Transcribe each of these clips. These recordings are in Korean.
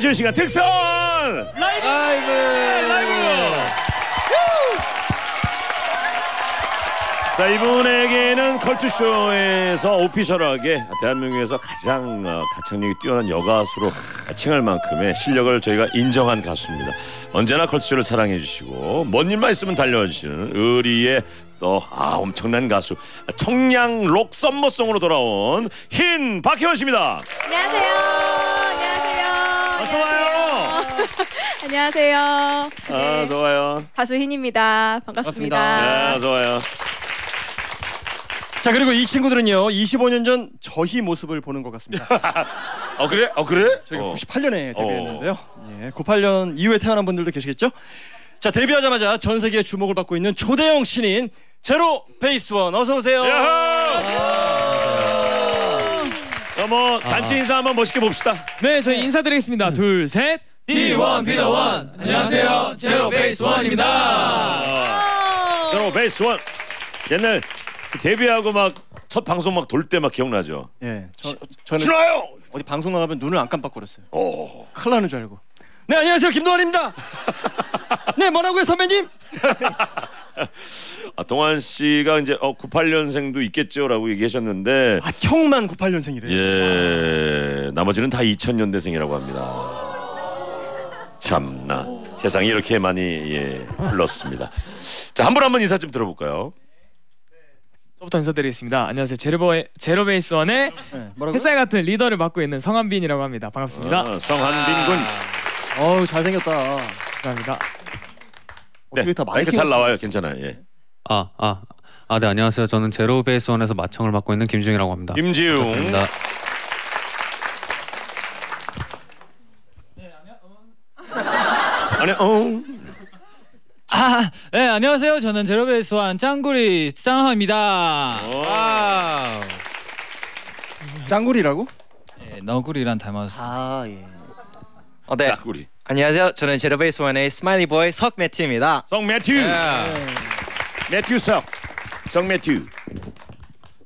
즐길 시간 특선 라이브 라이브. 자 이분에게는 컬투쇼에서 오피셜하게 대한민국에서 가장 어, 가창력이 뛰어난 여가수로 칭할 만큼의 실력을 저희가 인정한 가수입니다. 언제나 컬투쇼를 사랑해 주시고 뭔 일만 있으면 달려와 주시는 의리의 또 아 엄청난 가수 청량 록 썸머송으로 돌아온 흰 박혜원 씨입니다. 안녕하세요. 어서 와요. 안녕하세요. 아 네, 좋아요. 가수 흰입니다. 반갑습니다. 아 좋아요. 자 그리고 이 친구들은요 25년 전 저희 모습을 보는 것 같습니다. 어 그래? 어 그래? 저희가 어. 98년에 데뷔했는데요. 예, 98년 이후에 태어난 분들도 계시겠죠? 자 데뷔하자마자 전 세계의 주목을 받고 있는 초대형 신인 제로 베이스원 어서 오세요. 어뭐 단체 인사 한번 멋있게 봅시다. 네, 저희 인사드리겠습니다. 둘, 셋. D1 비더 원 안녕하세요 제로 베이스 원입니다 제로 베이스 원. 옛날 데뷔하고 막 첫 방송 막 돌 때 막 기억나죠? 예, 저, 저는 싫어요. 어디 방송 나가면 눈을 안 깜빡거렸어요. 오. 큰일 나는 줄 알고. 네 안녕하세요 김도환입니다. 네 뭐라고요 선배님? 아, 동환 씨가 이제 어 98년생도 있겠죠라고 얘기하셨는데 아 형만 98년생이래요. 예 나머지는 다 2000년대생이라고 합니다. 참나 세상이 이렇게 많이 예, 흘렀습니다. 자 한 분 한 분 인사 좀 들어볼까요? 저부터 인사드리겠습니다. 안녕하세요. 제로베, 제로베이스원의 네? 햇살 같은 리더를 맡고 있는 성한빈이라고 합니다. 반갑습니다. 아, 성한빈 군. 어우 잘생겼다. 감사합니다. 네, 어떻게 다 마이크 잘 나와요. 괜찮아요. 예. 아, 아, 아, 네 안녕하세요. 저는 제로 베이스 원에서 마청을 맡고 있는 김중이라고 합니다. 김지웅. 반갑습니다. 아니 어. 아, 네 안녕하세요. 저는 제로베이스원 짱구리 짱하입니다. 짱구리라고? 네, 너구리랑 닮았어. 아 예. 어, 네. 자, 우리 안녕하세요. 저는 제로베이스 원의 smiley boy 석매튜입니다. 석매튜. 매튜 석. 석매튜.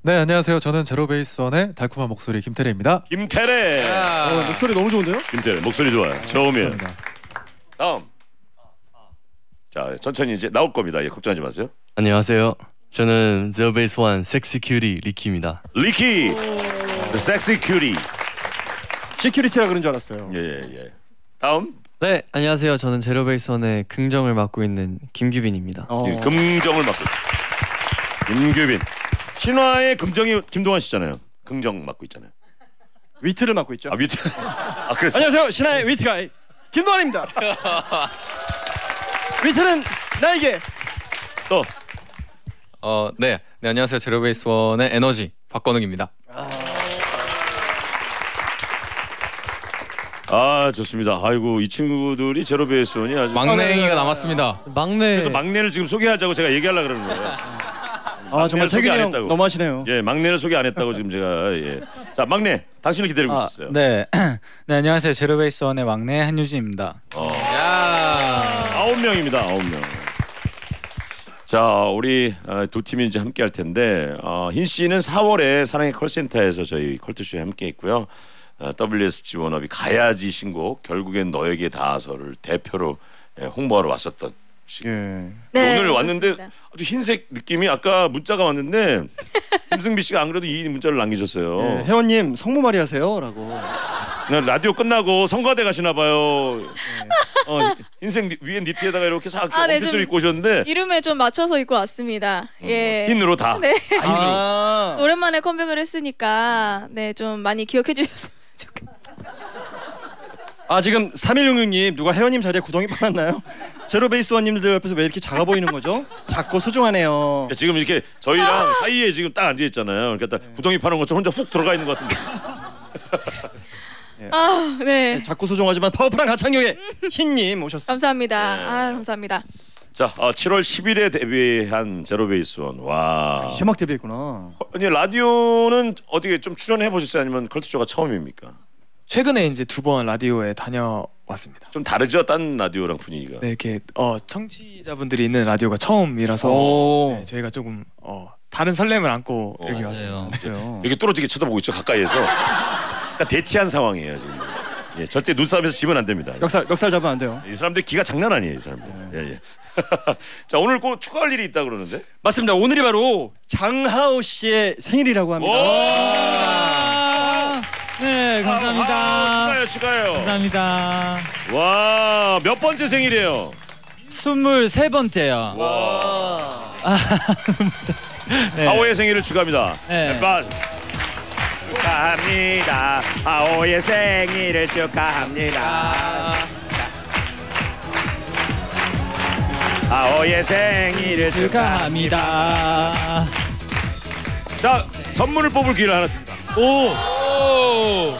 네 안녕하세요. 저는 제로베이스원의 달콤한 목소리 김태래입니다. 김태래. 어, 목소리 너무 좋은데요? 김태래 목소리 좋아요. 처음이에요. 감사합니다. 다음. 자 천천히 이제 나올 겁니다. 예, 걱정하지 마세요. 안녕하세요. 저는 제로베이스 원 sexy cutie 리키입니다. 리키. The sexy cutie. security라 그런 줄 알았어요. 예 예 예. 다음 네, 안녕하세요. 저는 제로 베이스 원의 긍정을 맡고 있는 김규빈입니다. 어. 이 긍정을 맡고 김규빈. 신화의 긍정이 김동완 씨잖아요. 긍정 맡고 있잖아요. 위트를 맡고 있죠. 아 위트. 아 그랬어. 안녕하세요. 신화의 위트 guy 김동완입니다. 위트는 나에게 또 어, 네, 네 안녕하세요. 제로 베이스 원의 에너지 박건욱입니다. 아 좋습니다. 아이고 이 친구들이 제로베이스원이 아주 막내행이가 남았습니다. 막내. 그래서 막내를 지금 소개하자고 제가 얘기하려고 그러는 거예요. 아 정말 소개 태균이 안형 했다고. 너무하시네요. 예, 막내를 소개 안 했다고 지금 제가 예. 자, 막내 당신을 기다리고 아, 있었어요. 네. 네 안녕하세요. 제로베이스 원의 막내 한유진입니다. 아홉 명입니다. 아홉 명. 자, 우리 어, 두 팀이 이제 함께 할 텐데 어, 흰 씨는 4월에 사랑의 콜센터에서 저희 콜트쇼에 함께 했고요. 어, WSG 원업이 가야지 신곡 결국엔 너에게 닿아서를 대표로 예, 홍보하러 왔었던 시- 예. 네, 오늘 왔는데 그렇습니다. 아주 흰색 느낌이 아까 문자가 왔는데 김승비 씨가 안 그래도 이 문자를 남기셨어요. 예, 회원님 성모 말이 하세요라고. 그냥 라디오 끝나고 성가대 가시나 봐요. 어, 흰색 니- 위에 니트에다가 이렇게 싹 아, 네, 입고 오셨는데 이름에 좀 맞춰서 입고 왔습니다. 예. 흰으로 다. 네. 아. 오랜만에 컴백을 했으니까 네 좀 많이 기억해 주셨으면. 아 지금 3166님 누가 회원님 자리에 구덩이 파놨나요? 제로베이스원님들 옆에서 왜 이렇게 작아 보이는 거죠? 작고 소중하네요. 지금 이렇게 저희랑 사이에 지금 딱 앉아 있잖아요. 그러니까 딱 구덩이 파는 것처럼 혼자 훅 들어가 있는 것 같은데. 아, 네. 작고 소중하지만 파워풀한 가창력의 흰님 오셨습니다. 감사합니다. 네. 아, 감사합니다. 자, 어, 7월 10일에 데뷔한 제로베이스원. 와. 이제 막 데뷔했구나. 아니 라디오는 어떻게 좀 출연해 보셨어요? 아니면 컬투쇼가 처음입니까? 최근에 이제 두 번 라디오에 다녀왔습니다. 좀 다르죠? 딴 라디오랑 분위기가. 네, 이렇게 어, 청취자분들이 있는 라디오가 처음이라서 오. 네, 저희가 조금 어, 다른 설렘을 안고 여기 왔습니다. 맞아요. 되게 뚫어지게 쳐다보고 있죠 가까이에서. 그러니까 대치한 상황이에요 지금. 예, 절대 눈싸움에서 지면 안 됩니다. 멱살 멱살 잡으면 안 돼요. 이 사람들 기가 장난 아니에요, 이 사람들. 예, 예. 자, 오늘 꼭 축하할 일이 있다 그러는데. 맞습니다. 오늘이 바로 장하오 씨의 생일이라고 합니다. 네, 아, 축하해요, 축하해요. 감사합니다. 와, 몇 번째 생일이에요? 스물세 번째요. 네. 아오의 생일을 축하합니다. 네. 빠- 축하합니다. 아오의 생일을 축하합니다. 아오의 생일을 축하합니다. 축하합니다. 자, 선물을 뽑을 기회를 하나 줍니다. 오! 오!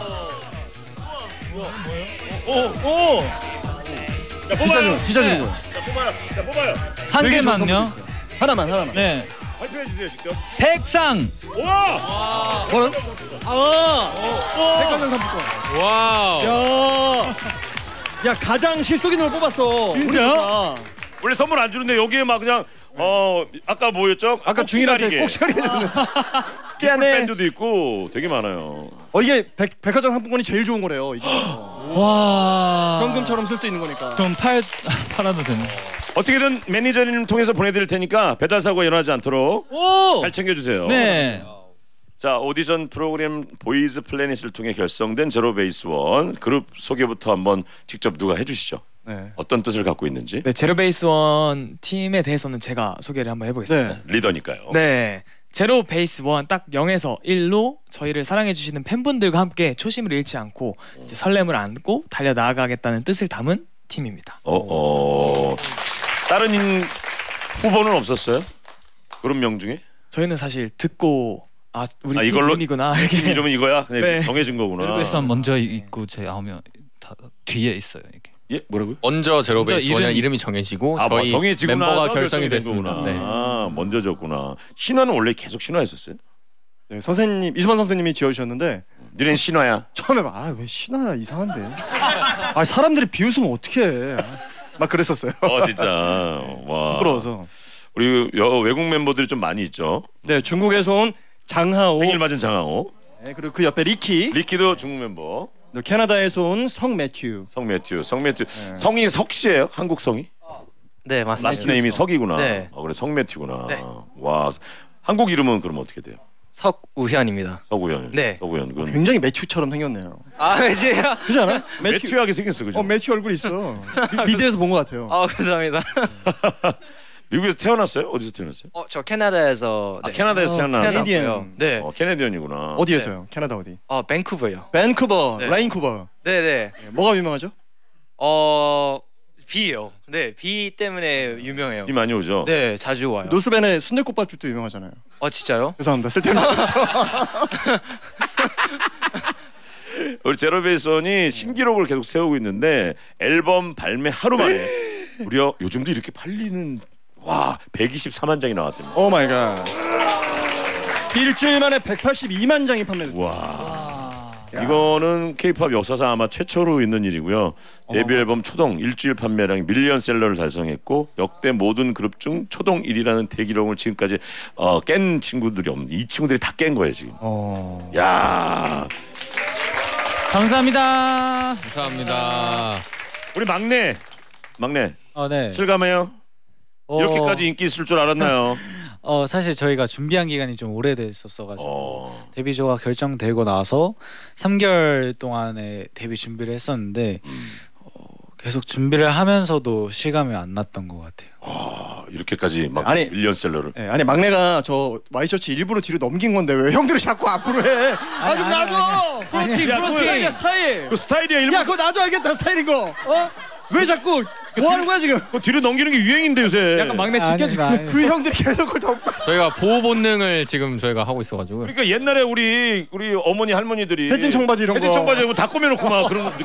자, 진짜 뽑아요. 진짜 주는 네. 거예요. 자, 뽑아요. 자, 뽑아요. 한 되게 좋은 개만요. 선물이. 하나만 하나만. 네. 발표해 주세요, 직접. 백상. 와! 뭐요? 아! 백화점 상품권. 와우. 야. 야 가장 실속 있는 걸 뽑았어. 진짜? 원래 선물 안 주는데 여기에 막 그냥 어 아까 뭐였죠? 아까 중이할 때꼭 시간이 해줬는데. 깨네. 밴드도 있고 되게 많아요. 어 이게 백, 백화점 상품권이 제일 좋은 거래요. 이게 와. 현금처럼 쓸 수 있는 거니까. 좀팔 팔아도 되네. 어떻게든 매니저님 통해서 보내드릴 테니까 배달 사고 일어나지 않도록 오! 잘 챙겨주세요. 네. 자 오디션 프로그램 보이즈 플래닛을 통해 결성된 제로 베이스 원 그룹 소개부터 한번 직접 누가 해주시죠. 네. 어떤 뜻을 갖고 있는지 네, 제로베이스원 팀에 대해서는 제가 소개를 한번 해보겠습니다. 네. 리더니까요. 네. 제로 베이스 원 딱 0에서 1로 저희를 사랑해 주시는 팬분들과 함께 초심을 잃지 않고 이제 설렘을 안고 달려 나아가겠다는 뜻을 담은 팀입니다. 어, 어 다른 인- 후보는 없었어요? 그룹 명 중에? 저희는 사실 듣고 아 우리 아, 팀 이걸로 이름이구나 이렇게 이름은 이거야? 그냥 네. 정해진 거구나. 제로베이스원 먼저 있고 제 아우면 다 뒤에 있어요 이게. 예 뭐라고요? 먼저 제로베이스 먼저 원이랑 이름- 이름 이 정해지고 아, 뭐 저희 정해지고 멤버가 나서 결성이 된 됐습니다. 네. 아 먼저 졌구나. 신화는 원래 계속 신화였었어요? 네, 선생님 이수만 선생님이 지어주셨는데 니넨 신화야. 처음에 아왜 신화 이상한데. 아 사람들이 비웃으면 어떡해. 막 그랬었어요. 어 진짜. 와. 부끄러워서. 우리 여, 외국 멤버들이 좀 많이 있죠. 네 중국에서 온 장하오. 생일 맞은 장하오. 네, 그리고 그 옆에 리키. 리키도 중국 멤버. 또 캐나다에서 온 성 매튜. 성 매튜. 성 매튜. 성이 석씨예요? 한국 성이? 네 맞습니다. last name이 석이구나. 네. 어, 그래 석매튜구나. 네. 와. 한국 이름은 그럼 어떻게 돼요? 석우현입니다. 석우현. 네. 석우현. 그건 굉장히 매튜처럼 생겼네요. 아 왜지요? 그렇지 않아? 매튜 하게 생겼어, 그죠? 어 매튜 얼굴 있어. 미, 미드에서 본 것 같아요. 아 감사합니다. 미국에서 태어났어요? 어디서 태어났어요? 어 저 캐나다에서 아, 네. 캐나다에서 태어났어. Canadian. 네. 어, Canadian이구나. 어디에서요? 캐나다 어디? 어 밴쿠버요. 밴쿠버, 네. Raincouver. 네네. 네, 뭐가 유명하죠? 어 비요. 네 비 때문에 유명해요. 비 많이 오죠. 네 자주 와요. 노스밴의 순대국밥집도 유명하잖아요. 어 진짜요? 죄송합니다. 쓸데없는 우리 제로베이스원이 신기록을 계속 세우고 있는데 앨범 발매 하루 만에 무려 요즘도 이렇게 팔리는 와 124만 장이 나왔답니다. Oh my god. 일주일 만에 182만 장이 판매됐다. 와 이거는 K-팝 역사상 아마 최초로 있는 일이고요. 데뷔 앨범 초동 일주일 판매량 밀리언셀러를 달성했고 역대 모든 그룹 중 초동 1위라는 대기록을 지금까지 어, 깬 친구들이 없는데 이 친구들이 다 깬 거예요 지금. 어. 야 감사합니다. 감사합니다. 우리 막내 막내 어, 네. 실감해요? 어, 이렇게까지 인기 있을 줄 알았나요? 어, 사실 저희가 준비한 기간이 좀 오래됐었어 가지고 어. 데뷔조가 결정되고 나서 3개월 동안에 데뷔 준비를 했었는데 어, 계속 준비를 하면서도 실감이 안 났던 것 같아요. 아, 이렇게까지 막 아니. 밀리언셀러를 네, 아니 막내가 저 와이셔츠 일부러 뒤로 넘긴 건데 왜 형들이 자꾸 앞으로 해? 아좀 아니, 놔줘. 아니, 그렇지, 아니. 그렇지. 스타일이야 스타일. 그 스타일이야 일본 야 그거 나도 알겠다 스타일인 거. 어? 왜 자꾸 뭐 하는 거야 지금? 그 뒤로 넘기는 게 유행인데 요새. 약간 막내 지켜주고 그 형들이 계속 그걸 덮고. 저희가 보호 본능을 지금 저희가 하고 있어가지고 그러니까 옛날에 우리 우리 어머니 할머니들이 해진 청바지 이런 해진 거. 청바지 이런 거다 꾸며놓고 막 그런 거.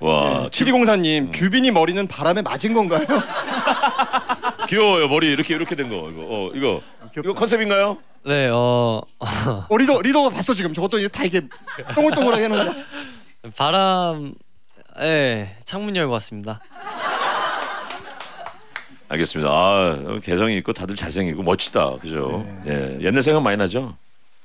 와 7204님 규빈이 머리는 바람에 맞은 건가요? 귀여워요 머리 이렇게 이렇게 된 거 이거 어 이거 귀엽다. 이거 컨셉인가요? 네, 어 어 리더 리더가 봤어 지금 저것도 이제 다 이게 동글동글하게 해놓은 거. 바람 예, 창문 열고 왔습니다. 알겠습니다. 아 개성이 있고 다들 잘생기고 멋지다 그죠? 예 옛날 생각 많이 나죠?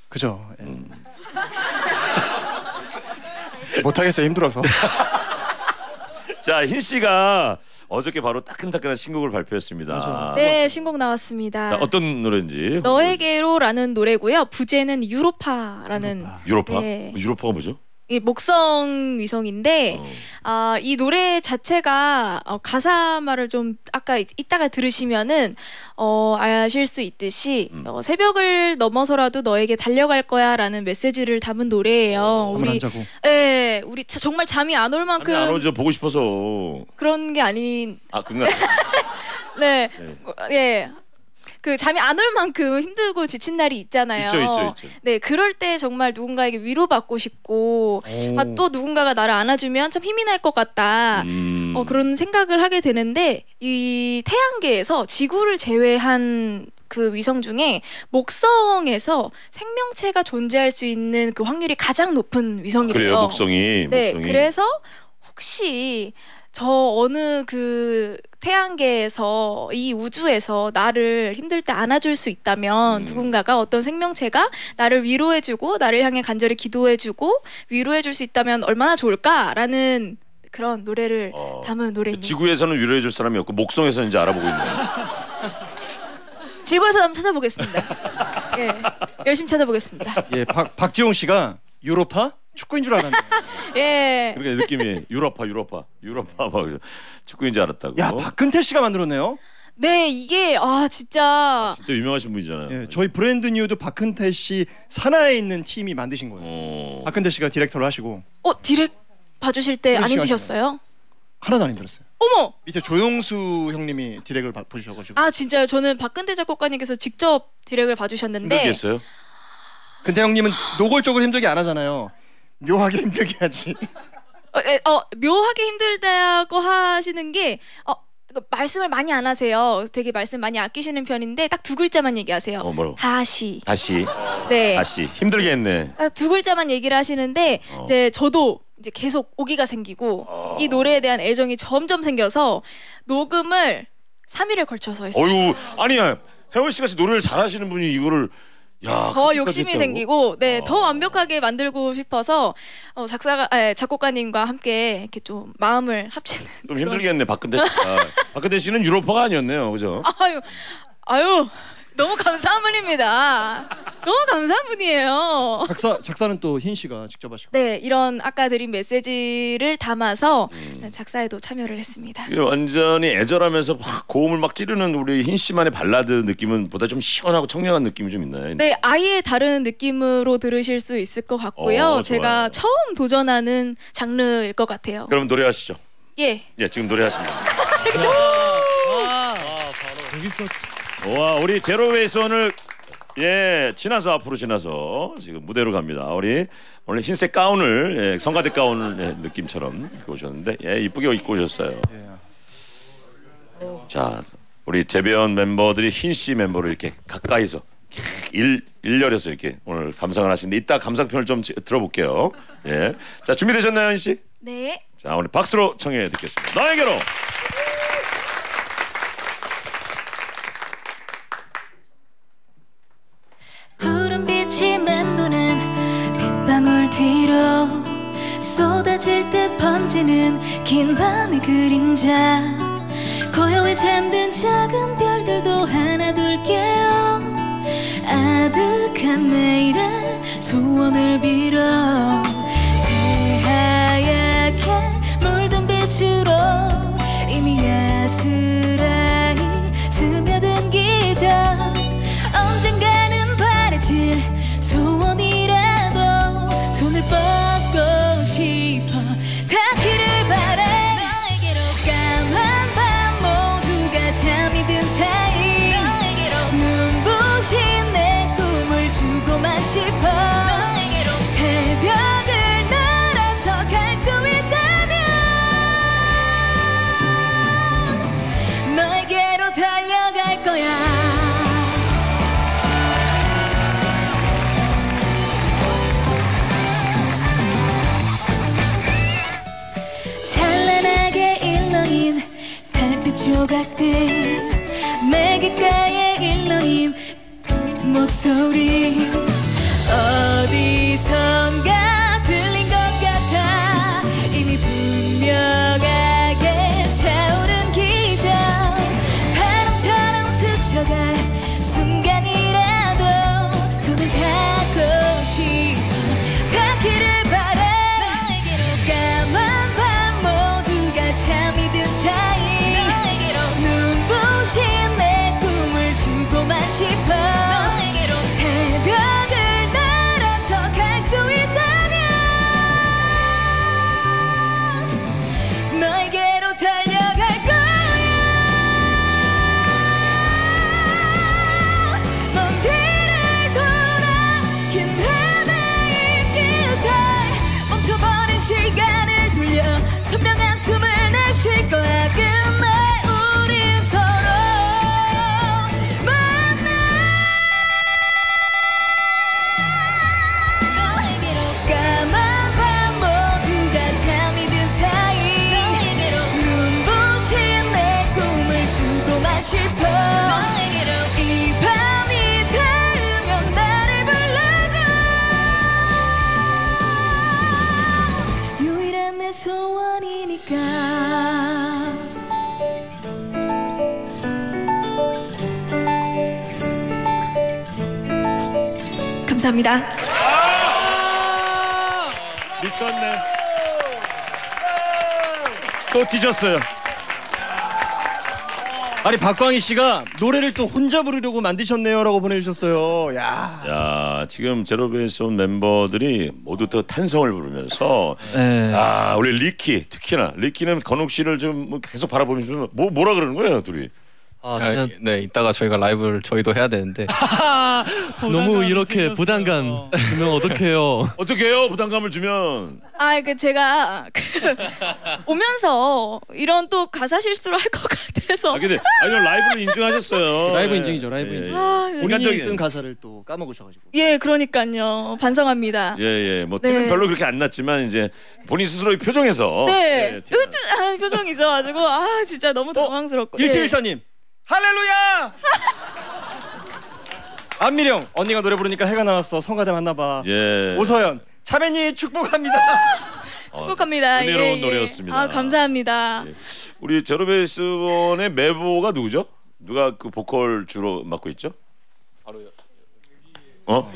그죠. 예. 못하겠어요 힘들어서. 자, 흰 씨가 어저께 바로 따끈따끈한 신곡을 발표했습니다. 맞아요. 네, 신곡 나왔습니다. 자, 어떤 노래인지 너에게로라는 노래고요. 부제는 유로파라는 유로파? 네. 유로파가 뭐죠? 이 목성 위성인데 어. 아, 이 노래 자체가 어, 가사 말을 좀 아까 이- 이따가 들으시면은 어, 아실 수 있듯이 음. 어, 새벽을 넘어서라도 너에게 달려갈 거야라는 메시지를 담은 노래예요. 안 우리 자고. 예, 우리 자- 정말 잠이 안올 아니, 만큼 안 오죠. 보고 싶어서. 그런 게 아닌 아, 그건 네. 네. 어, 예. 그 잠이 안 올 만큼 힘들고 지친 날이 있잖아요. 있죠, 있죠, 있죠. 네, 그럴 때 정말 누군가에게 위로받고 싶고 아, 또 누군가가 나를 안아주면 참 힘이 날 것 같다. 음. 어, 그런 생각을 하게 되는데 이 태양계에서 지구를 제외한 그 위성 중에 목성에서 생명체가 존재할 수 있는 그 확률이 가장 높은 위성이래요. 그래요. 목성이. 네, 목성이. 그래서 혹시 저 어느 그 태양계에서 이 우주에서 나를 힘들 때 안아줄 수 있다면 음. 누군가가 어떤 생명체가 나를 위로해주고 나를 향해 간절히 기도해주고 위로해줄 수 있다면 얼마나 좋을까라는 그런 노래를 어. 담은 노래입니다. 지구에서는 위로해 줄 사람이 없고 목성에서는 이제 알아보고 있는 거예요. 지구에서 한번 찾아보겠습니다. 예, 열심히 찾아보겠습니다. 예, 박 박지용 씨가 유로파 축구인 줄 알았는데. 예, 그러니까 느낌이 유럽파 유럽파 유럽파 막 그래서 축구인 줄 알았다고. 야 박근태 씨가 만들었네요. 네 이게 아 진짜 진짜 유명하신 분이잖아요. 예, 저희 Brand New도 박근태 씨 산하에 있는 팀이 만드신 거예요. 어. 박근태 씨가 디렉터를 하시고 어 디렉 봐주실 때 안 그런 시간이네. 힘드셨어요? 하나도 안 힘들었어요. 어머 밑에 조영수 형님이 디렉을 봐- 보셔가지고. 아 진짜요? 저는 박근태 작곡가님께서 직접 디렉을 봐주셨는데 힘들겠어요? 근데 형님은 노골적으로 힘들게 안 하잖아요. 묘하게 힘들게 하지. 어, 에, 어, 묘하게 힘들다고 하시는 게 어, 말씀을 많이 안 하세요. 되게 말씀 많이 아끼시는 편인데 딱 두 글자만 얘기하세요. 어 뭐라고? 다시. 다시 네. 다시 힘들게 했네. 딱두 글자만 얘기를 하시는데 어. 이제 저도 이제 계속 오기가 생기고 이 노래에 대한 애정이 점점 생겨서 녹음을 3일에 걸쳐서 했어요. 어유 아니야 혜원 씨 같이 노래를 잘하시는 분이 이거를 야 더 욕심이? 생기고 네 어. 더 완벽하게 만들고 싶어서 어, 작사가 아, 작곡가님과 함께 이렇게 좀 마음을 합치는 좀 힘들겠네 박근태 씨가. 박근태 씨는 유로파가 아니었네요, 그죠? 아유 아유 너무 감사한 분입니다 너무 감사한 분이에요 작사 작사는 또 흰 씨가 직접 하시고. 네 이런 아까 드린 메시지를 담아서 음. 작사에도 참여를 했습니다 이게 완전히 애절하면서 막 고음을 막 찌르는 우리 흰 씨만의 발라드 느낌은 보다 좀 시원하고 청량한 느낌이 좀 있나요? 네 아예 다른 느낌으로 들으실 수 있을 것 같고요 어, 제가. 처음 도전하는 장르일 것 같아요 그럼 노래하시죠. 예 예, 지금 노래하십니다. 와, 우리 제로웨이선을 예 지나서 앞으로 지나서 지금 무대로 갑니다. 우리 오늘 흰색 가운을 예, 성가대 가운 예, 느낌처럼 입고 오셨는데 예 이쁘게 입고 오셨어요. 자 우리 재배원 멤버들이 흰 씨 멤버를 이렇게 가까이서 일 일렬에서 이렇게 오늘 감상을 하시는데 이따 감상편을 좀 지- 들어볼게요. 예, 자 준비되셨나요, 흰 씨? 네. 자 오늘 박수로 청해 듣겠습니다. 너에게로. 듯 번지는 긴 밤의 그림자. 고요히 잠든 작은 별들도 하나 둘 깨어 아득한 내일의 소원을 빌어. 새하얗게 물든 빛으로 이미 야스라이 스며든 기적. 언젠가는 바래질 소원이라도 손을 뻗 조각들 내 귓가에 일렁인 목소리. 어디선 감사합니다. 미쳤네. 또 찢었어요. 아니 박광희 씨가 노래를 또 혼자 부르려고 만드셨네요라고 보내주셨어요. 야. 야 지금 제로베이스원 멤버들이 모두 다 탄성을 부르면서 네. 아 우리 리키 특히나 리키는 건욱 씨를 좀뭐 계속 바라보면서 뭐 뭐라 그러는 거예요 둘이 아, 아, 진짜 네, 이따가 저희가 라이브를 저희도 해야 되는데 너무 이렇게 부담감 주면 어떡해요? 어떻게 해요 부담감을 주면 아, 그 제가 그 오면서 이런 또 가사 실수를 할 것 같아서 아 근데 아 이건 라이브를 인증하셨어요 라이브 예. 인증이죠, 라이브 예, 인증. 아, 네. 본인이 인간적인- 쓴 가사를 또 까먹으셔가지고. 예, 그러니까요. 반성합니다. 예 예 뭐 네. 티는 별로 그렇게 안 났지만 이제 본인 스스로의 표정에서 네, 예, 으뜨 하는 표정이 있어가지고 아 진짜 너무 당황스럽고. 예. 1714님 할렐루야! 안미령 언니가 노래 부르니까 해가 나왔어 성가대 만나봐. 예. 오서연 차배님 축복합니다. 축복합니다. 은혜로운 예, 예. 노래였습니다. 아 감사합니다. 예. 우리 제로베이스원의 메보가 누구죠? 누가 그 보컬 주로 맡고 있죠? 바로 어?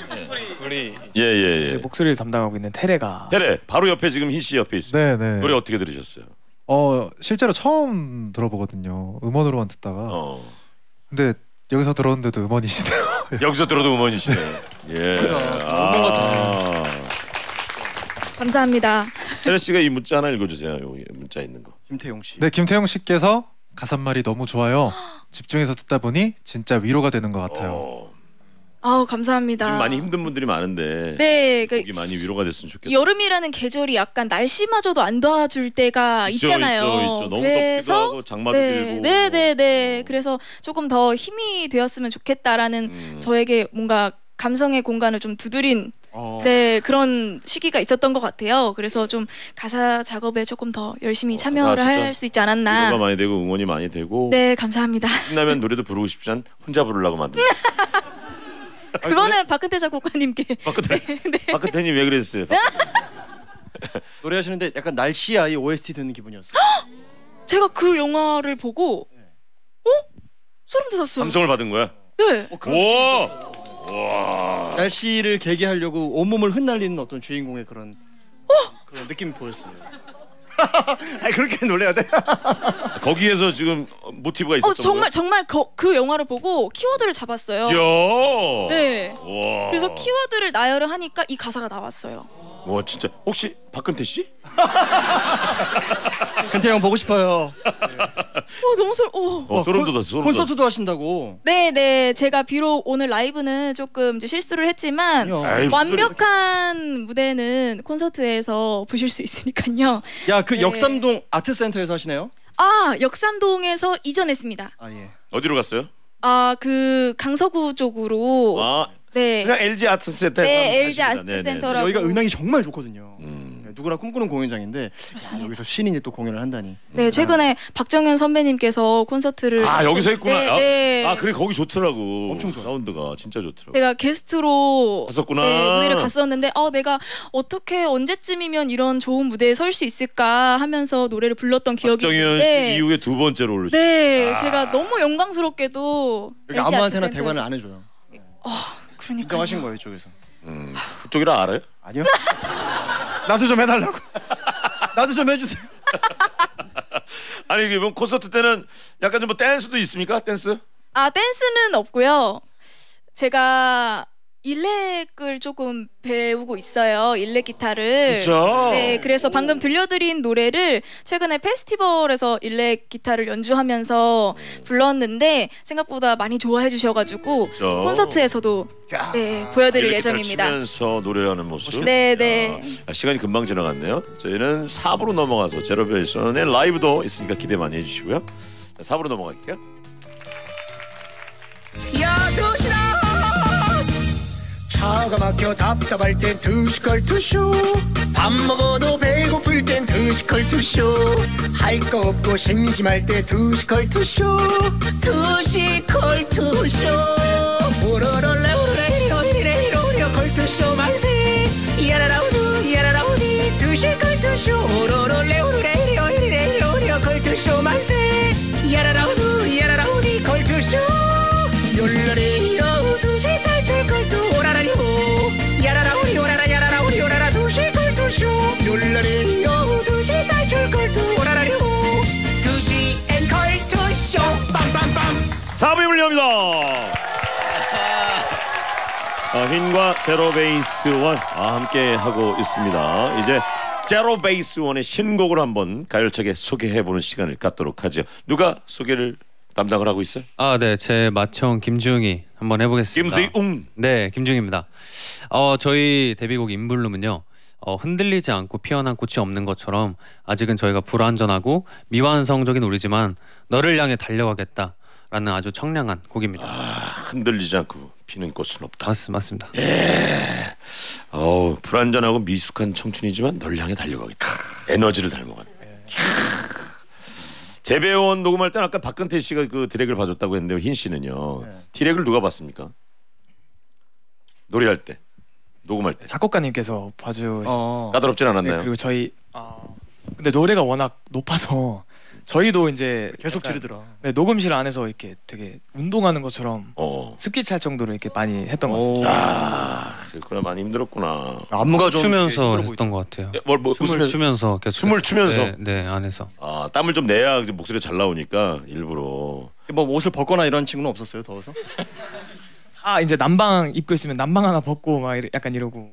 둘이 예예 예. 네, 목소리를 담당하고 있는 테레가 테레 바로 옆에 지금 희씨 옆에 있어요. 네, 네. 노래 어떻게 들으셨어요? 어 실제로 처음 들어보거든요. 음원으로만 듣다가. 어. 근데 여기서 들었는데도 음원이시네요. 여기서 들어도 음원이시네. 예. 아. 감사합니다. 테레 씨가 이 문자 하나 읽어주세요. 여기 문자 있는 거. 김태용 씨. 네, 김태용 씨께서 가사말이 너무 좋아요. 집중해서 듣다 보니 진짜 위로가 되는 것 같아요. 어. 아우 감사합니다. 지금 많이 힘든 분들이 많은데 네, 그 많이 위로가 됐으면 좋겠다. 여름이라는 계절이 약간 날씨마저도 안 도와줄 때가 있죠, 있잖아요. 있죠, 있죠. 너무 그래서 덥기도 하고 장마도 네, 들고. 네, 네, 네. 그래서 조금 더 힘이 되었으면 좋겠다라는 음. 저에게 뭔가 감성의 공간을 좀 두드린 어. 네 그런 시기가 있었던 것 같아요. 그래서 좀 가사 작업에 조금 더 열심히 참여를 어, 진짜 할수 있지 위로가 않았나. 많이 되고 응원이 많이 되고 네, 감사합니다. 끝나면 노래도 부르고 싶지 않 혼자 부르려고 만든. 그거는 박근태 작곡가님께 박근태 박근태님 왜 그랬어요? 노래하시는데 약간 날씨 아이 OST 듣는 기분이었어요. 제가 그 영화를 보고 어? 소름 돋았어요. 감성을 받은 거야? 네. 오. 와. 날씨를 계기하려고 온몸을 흩날리는 어떤 주인공의 그런 그런 느낌이 보였어요. 아니 그렇게 놀래야 돼? 거기에서 지금 모티브가 있었던 어 정말 정말 그, 그 영화를 보고 키워드를 잡았어요. 야. 네. 와. 그래서 키워드를 나열을 하니까 이 가사가 나왔어요. 와 진짜 혹시 박근태 씨? 근태 형 보고 싶어요. 어 너무 소 어. 어, 소름 콘- 돋았어. 소름 콘서트도 하신다고. 네, 네. 제가 비록 오늘 라이브는 조금 이제 실수를 했지만 아니요. 에이, 무슨 완벽한 무대는 콘서트에서 보실 수 있으니까요. 야 그 네. 역삼동 아트센터에서 하시네요? 아, 역삼동에서 이전했습니다. 아 예. 어디로 갔어요? 아, 그 강서구 쪽으로 아 네. 그냥 LG 아트 센터. 네, LG 아트 센터라고. 여기가 음향이 정말 좋거든요. 음. 네, 누구나 꿈꾸는 공연장인데 야. 여기서 신인이 또 공연을 한다니. 네, 최근에 박정현 선배님께서 콘서트를 아 여기서 했구나. 네, 아, 네. 아 그래 거기 좋더라고. 엄청 좋아. 사운드가 진짜 좋더라고. 제가 게스트로 갔었구나. 네, 무대를 갔었는데 어 내가 어떻게 언제쯤이면 이런 좋은 무대에 설 수 있을까 하면서 노래를 불렀던 기억이 박정현 씨 있는데 이후에 두 번째로 올르셨. 네, 아. 제가 너무 영광스럽게도 여기 LG 아무한테나 대관을 안 해줘요. 그러니까 인정하신 거예요 이쪽에서. 음, 그쪽이라 알아요? 아니요. 나도 좀 해달라고. 나도 좀 해주세요. 아니 이게 뭐 콘서트 때는 약간 좀 뭐 댄스도 있습니까? 댄스? 아 댄스는 없고요. 제가 일렉을 조금 배우고 있어요. 일렉 기타를. 진짜? 네, 그래서 방금 들려드린 노래를 최근에 페스티벌에서 일렉 기타를 연주하면서 불렀는데 생각보다 많이 좋아해 주셔가지고 진짜? 콘서트에서도 네 보여드릴 이렇게 예정입니다. 치면서 노래하는 모습. 네, 네. 아, 시간이 금방 지나갔네요. 저희는 4부로 넘어가서 제로베이션의 라이브도 있으니까 기대 많이 해주시고요. 자, 4부로 넘어갈게요. 차가 막혀 답답할 땐 두시 컬투쇼. 밥 먹어도 배고플 땐 두시 컬투쇼. 할 거 없고 심심할 때 두시 컬투쇼. 두시 컬투쇼. 오로로레 오로레 오리레 오리오 컬투쇼 만세. 야라라우두 야라라우디 두시 컬투쇼. 오로로레 오로레 오리레 흰과 제로 베이스 원 아, 함께 하고 있습니다. 이제 제로 베이스 원의 신곡을 한번 가열차게 소개해 보는 시간을 갖도록 하죠. 누가 소개를 담당을 하고 있어요? 아, 네. 제 맏형 김지웅이 한번 해보겠습니다. 김지웅. 네, 김지웅입니다. 어, 저희 데뷔곡 인블룸은요. 어, 흔들리지 않고 피어난 꽃이 없는 것처럼 아직은 저희가 불완전하고 미완성적인 우리지만 너를 향해 달려가겠다 라는 아주 청량한 곡입니다. 흔들리지 않고 피는 꽃은 없다. 맞, 맞습니다. 예. 어우, 불안전하고 미숙한 청춘이지만 널 향해 달려가겠다. 에너지를 닮아가네. 재배원 녹음할 때는 아까 박근태 씨가 그 디렉을 봐줬다고 했는데 흰 씨는요. 디렉을 누가 봤습니까? 노래할 때 녹음할 때 작곡가님께서 봐주셨어요. 까다롭진 않았나요? 네, 그리고 저희 어, 근데 노래가 워낙 높아서 저희도 이제 계속 약간, 지르더라. 네, 녹음실 안에서 이렇게 되게 운동하는 것처럼 어. 습기 찰 정도로 이렇게 많이 했던 것 같습니다. 아, 그렇구나 많이 힘들었구나. 안무가 좀 추면서 했던 것 같아요. 예, 뭘, 뭐, 춤을 웃으면- 추면서 계속 춤을 추면서? 네, 네 안에서 아 땀을 좀 내야 이제 목소리가 잘 나오니까 일부러. 뭐 옷을 벗거나 이런 친구는 없었어요 더워서? 아 이제 남방 입고 있으면 남방 하나 벗고 막 이래- 약간 이러고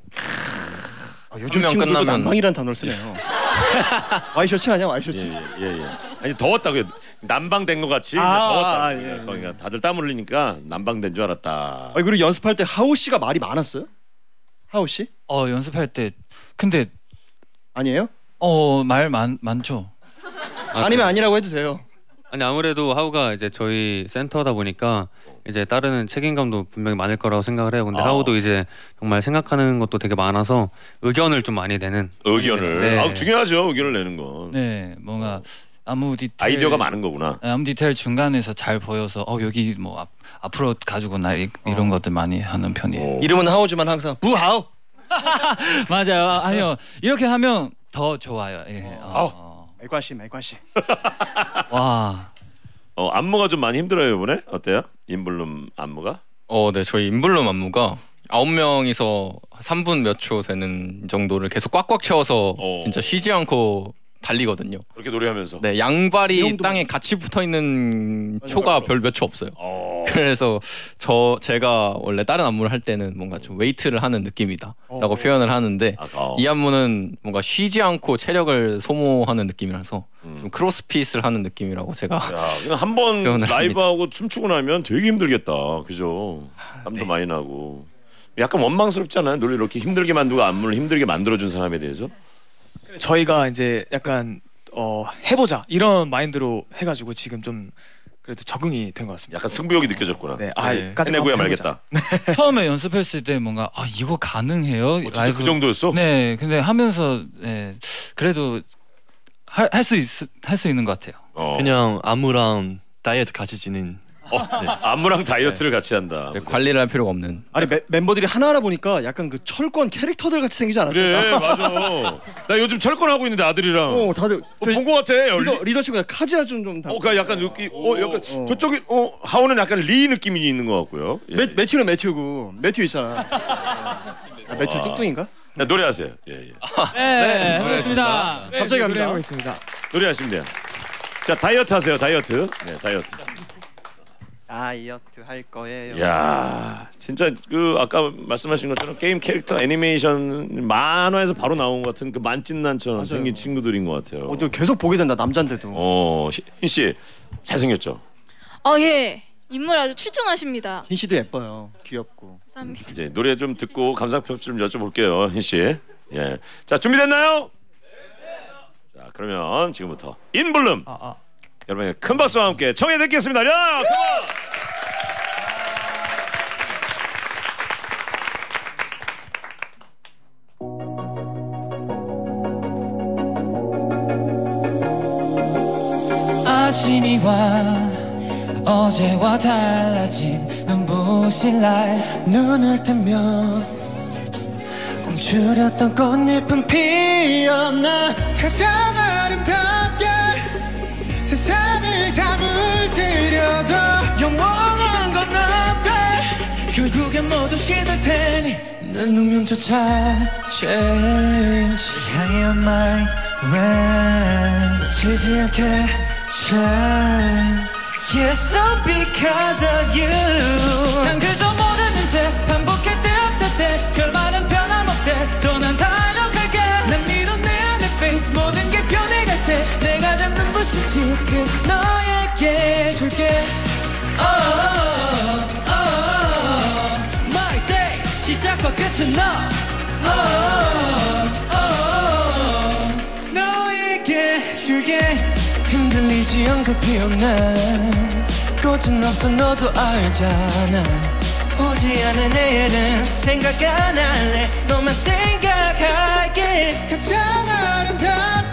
아, 요즘 명 친구들도 끝나면- 난방이라는 단어를 쓰네요. 와이셔츠 아니야 와이셔츠? 예, 예, 예. 아니 더웠다고요. 난방된 것 같이 아, 더웠다. 아, 예, 예. 거기가 다들 땀 흘리니까 난방된 줄 알았다. 아니, 그리고 연습할 때 하우 씨가 말이 많았어요? 하우 씨? 어 연습할 때 근데 아니에요? 어말 많 많죠. 아, 아니면 아니라고 해도 돼요. 아니 아무래도 하우가 이제 저희 센터다 보니까 이제 따르는 책임감도 분명히 많을 거라고 생각을 해요. 근데 아. 하우도 이제 정말 생각하는 것도 되게 많아서 의견을 좀 많이 내는 의견을. 네. 아 중요하죠. 의견을 내는 건. 네 뭔가 아무 디테일 아이디어가 많은 거구나. 네, 아무 디테일 중간에서 잘 보여서 어 여기 뭐 앞, 앞으로 가지고 나 이, 이런 것들 많이 하는 편이에요. 이름은 하우지만 항상 부하우. 맞아요. 아니요 이렇게 하면 더 좋아요. 예. 어, 매과시. 와어 안무가 좀 많이 힘들어요 이번에 어때요? 인블룸 안무가? 어, 네. 저희 In Bloom 안무가 아홉 명이서 3분 몇 초 되는 정도를 계속 꽉꽉 채워서 어. 진짜 쉬지 않고 달리거든요. 그렇게 노래하면서. 네, 양발이 땅에 같이 붙어 있는 초가 별몇 초 없어요. 어. 그래서 저 제가 원래 다른 안무를 할 때는 뭔가 좀 weight를 하는 느낌이다라고 어. 표현을 하는데 아, 어. 이 안무는 뭔가 쉬지 않고 체력을 소모하는 느낌이라서 음. 좀 CrossFit을 하는 느낌이라고 제가 야, 한번 표현을 라이브하고 춤추고 나면 되게 힘들겠다. 그죠? 땀도 많이 나고. 약간 원망스럽잖아요. 노래 이렇게 힘들게 만들고 안무를 힘들게 만들어준 사람에 대해서. 저희가 이제 약간 어 해보자 이런 마인드로 해가지고 지금 좀 그래도 적응이 된 것 같습니다. 약간 승부욕이 느껴졌구나. 네, 아, 네. 까지 해내고야. 말겠다. 처음에 연습했을 때 뭔가 아 이거 가능해요? 어, 진짜 그 정도였어? 네, 근데 하면서 네, 그래도 할수있할수 있는 것 같아요. 어. 그냥 안무랑 다이어트 같이 지닌 어, 안무랑 다이어트를 같이 한다. 네, 관리를 할 필요가 없는 아니 매, 멤버들이 하나하나 보니까 약간 그 철권 캐릭터들 같이 생기지 않았어요? 그래 맞아. 나 요즘 철권 하고 있는데 아들이랑. 어 다들 본것 같아. 리더 리더십이 카지아 좀좀 어, 그 약간 느낌, 어, 약간 저쪽이, 어, 하오는 약간 리 느낌이 있는 것 같고요. 예. 매, 매튜는 매튜고 매튜 있잖아. 아, 매튜 뚱뚱인가? 네, 노래하세요. 예, 예. 네, 하겠습니다. 네, 갑자기 노래하고 갑니다. 있습니다. 노래하시면 돼요. 자, 다이어트 하세요. 다이어트. 네, 다이어트. 다이어트 할 거예요. 야, 진짜 그 아까 말씀하신 것처럼 게임 캐릭터 애니메이션 만화에서 바로 나온 것 같은 그 만찢난처럼 맞아요. 생긴 친구들인 것 같아요. 어, 저 계속 보게 된다 남잔데도. 어, 흰 씨, 잘생겼죠? 어 예. 인물 아주 출중하십니다. 흰 씨도 예뻐요. 귀엽고. 감사합니다. 이제 노래 좀 듣고 감상평 좀 여쭤볼게요, 흰 씨. 예. 자, 준비됐나요? 자, 그러면 지금부터 인블룸. 아, 아. 여러분의 큰 박수와 함께 청해 듣겠습니다. 야! 아침이와 어제와 달라진 눈부신 라이트 눈을 뜨면 꿈추렸던 꽃잎은 피어나 그 가장 세상을 다 물들여도 영원한 건 없다 결국엔 모두 시들 테니 난 운명조차 change 향해 on my way 지지 않게 chance Yes all because of you. 난 그저 부신 지금 너에게 줄게. oh, oh, oh. My day. 시작과 끝은 너. oh, oh, oh. 너에게 줄게. 흔들리지 않고 피어난 꽃은 없어 너도 알잖아. 오지 않은 내일은 생각 안 할래. 너만 생각할게. 가장 아름답게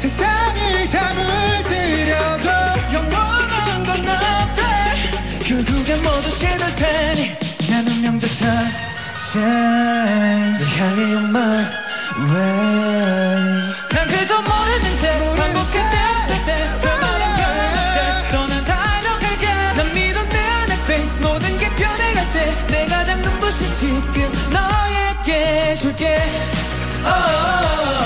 세상을 다 물들여도 영원한 건 없대. 결국엔 모두 시들 테니 난 운명조차. Change. 널 향해 on my way 난 그저 모르는 채 반복할 때 없을 때 별말은 변할 때또난 달려갈게. 난 믿어 내 안에 face 모든 게 변해갈 때 내가 잡는 부신 지금 너에게 줄게. Oh,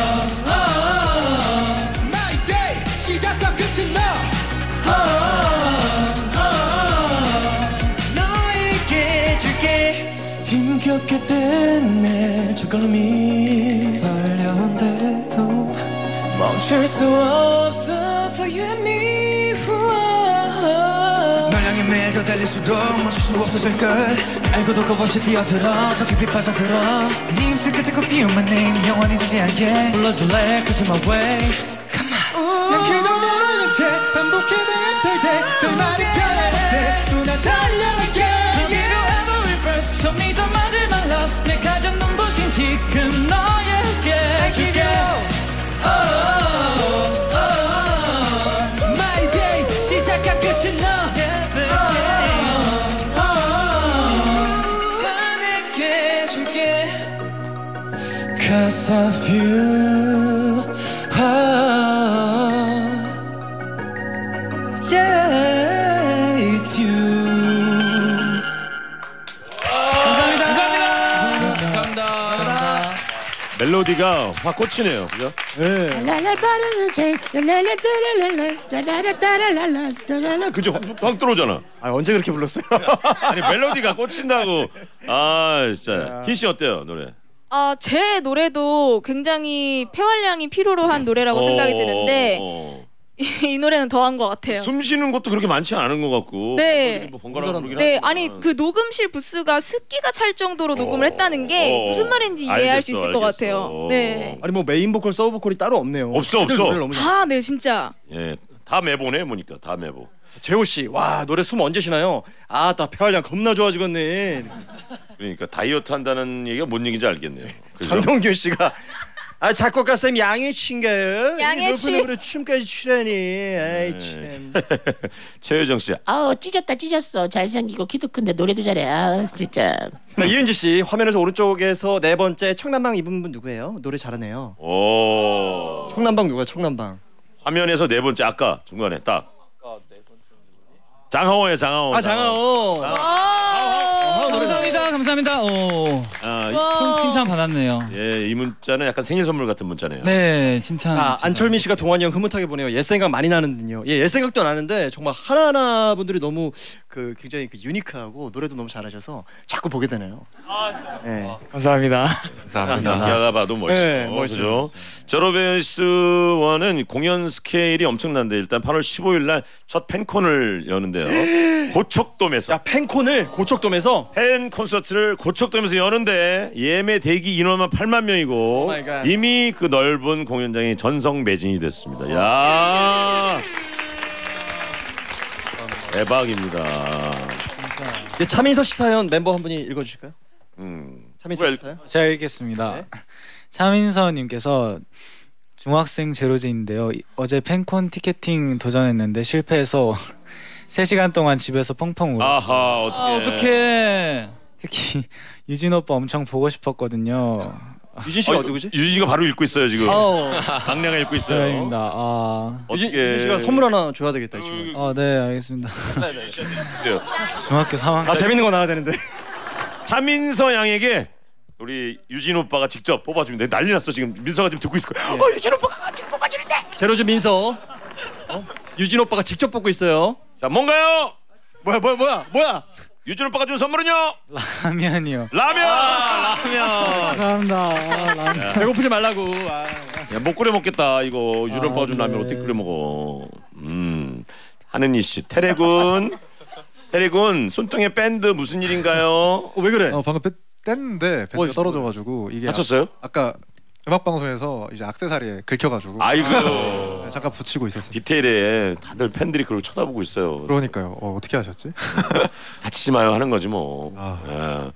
힘겹게 뜬내 첫걸음이 떨려온데도 멈출 수 없어 for you and me. 널 향해 매일 더 달릴 수도 멈출 수 없어질걸. 알고도 겁없이 뛰어들어 더 깊이 빠져들어. 네 입술 끝에 꼭 피운 my name 영원히 지지 않게 불러줄래? Cause you're my way. Come on. 난 그저 모르는 채 반복해 말이 때또난 달려갈게. I'll give you every first Show me 좀마 지금 너에게 oh, oh, oh, oh. My day 시작과 끝은 너다 내게 줄게 Cause of you 멜로디가 확 꽂히네요. 그죠? 네. 그죠? 확, 확 들어오잖아. 아 언제 그렇게 불렀어요? 아니 멜로디가 꽂힌다고. 아 진짜. 희씨 어때요 노래? 아, 제 노래도 굉장히 폐활량이 필요로 한 노래라고 생각이 어, 드는데 어. 이 노래는 더한 것 같아요. 숨 쉬는 것도 그렇게 많지 않은 것 같고. 네. 뭐 번갈아 부르긴 네, 하지만. 아니 그 녹음실 부스가 습기가 찰 정도로 녹음을 했다는 게 어. 무슨 말인지 이해할 수 알겠어, 있을 것 알겠어. 같아요. 네. 아니 뭐 메인 보컬 sub 보컬이 따로 없네요. 없어, 없어. 잘- 아, 네, 진짜. 예, 다 메보네 보니까 다 메보. 재호 씨, 와 노래 숨 언제 쉬나요? 아나 폐활량 겁나 좋아지겠네. 그러니까 다이어트 한다는 얘기가 뭔 얘기인지 알겠네요. 그죠? 장동균 씨가 아 작곡가 쌤 양아치인가요? 양아치. 높은 음으로 춤까지 추라니. 아이 참. 최효정 씨. 아우 찢었다 찢었어 잘생기고 키도 큰데 노래도 잘해 아 진짜 자, 이은지 씨 화면에서 오른쪽에서 네 번째 청남방 입은 분 누구예요? 노래 잘하네요. 오. 청남방 누구야? 청남방. 화면에서 네 번째 아까 중간에 딱. 장하오예 장하오. 아 장하오. 아, 감사합니다. 감사합니다. 오. 아, 큰 칭찬 받았네요. 예, 이 문자는 약간 생일 선물 같은 문자네요. 네, 칭찬. 아 안철민 씨가 동환이 형 흐뭇하게 보내요. 옛 생각 많이 나는군요. 예, 옛 생각도 나는데 정말 하나하나 분들이 너무 그 굉장히 그 유니크하고 노래도 너무 잘하셔서 자꾸 보게 되네요. 예. 감사합니다. 기아가 봐도 멋있어. 네? 멋있어요. 제로베이스원은 공연 스케일이 엄청난데 일단 8월 15일 날 첫 팬콘을 여는데요. 고척돔에서. 야 팬콘을 고척돔에서 팬 콘서트를 고척돔에서 여는데 예매 대기 인원만 8만 명이고 갓. 이미 그 넓은 공연장이 전성 매진이 됐습니다. 야 대박입니다. 예, 차민서 씨 사연 멤버 한 분이 읽어주실까요? 음. 차민서 씨 사연. 제가 읽겠습니다. 차민서님께서 중학생 제로제인데요. 이- 어제 팬콘 티켓팅 도전했는데 실패해서 3시간 동안 집에서 펑펑 울었어요. 아하 어떻게? 어떡해. 특히 유진 오빠 엄청 보고 싶었거든요. 유진 씨가 어디 지 유진이가 바로 읽고 있어요 지금. 아우. 강량가 읽고 있어요. 다행입니다. 아. 유진, 어떻게- 유진 씨가 선물 하나 줘야 되겠다 이 친구. 어, 네, 알겠습니다. 그래요. 중학교 3학년. 아 재밌는 거 나와야 되는데. 차민서 양에게 우리 유진 오빠가 직접 뽑아주면 돼. 난리 났어 지금 민서가 지금 듣고 있을 거야. 어 유진 오빠가 지금 뽑아주는데. 제로즈 민서. 어? 유진 오빠가 직접 뽑고 있어요. 자 뭔가요? 뭐야 뭐야 뭐야 뭐야? 유진 오빠가 준 선물은요? 라면이요. 라면. 감사합니다. 아, 라면. 배고프지 말라고. 아. 야, 못 끓여 먹겠다 이거 아, 오빠가 준 라면 네. 어떻게 끓여 먹어? 음 하는이 씨 태래군 태래군 손등에 밴드 무슨 일인가요? 어, 왜 그래? 어, 방금 뺐, 뗐는데 밴드가 떨어져가지고 이게 다쳤어요? 아, 아까 음악 방송에서 이제 악세사리에 긁혀가지고 아이고. 네, 잠깐 붙이고 있었어요. 디테일에 다들 팬들이 그걸 쳐다보고 있어요. 그러니까요. 어, 어떻게 하셨지? 다치지 마요 하는 거지 뭐. 아. 예.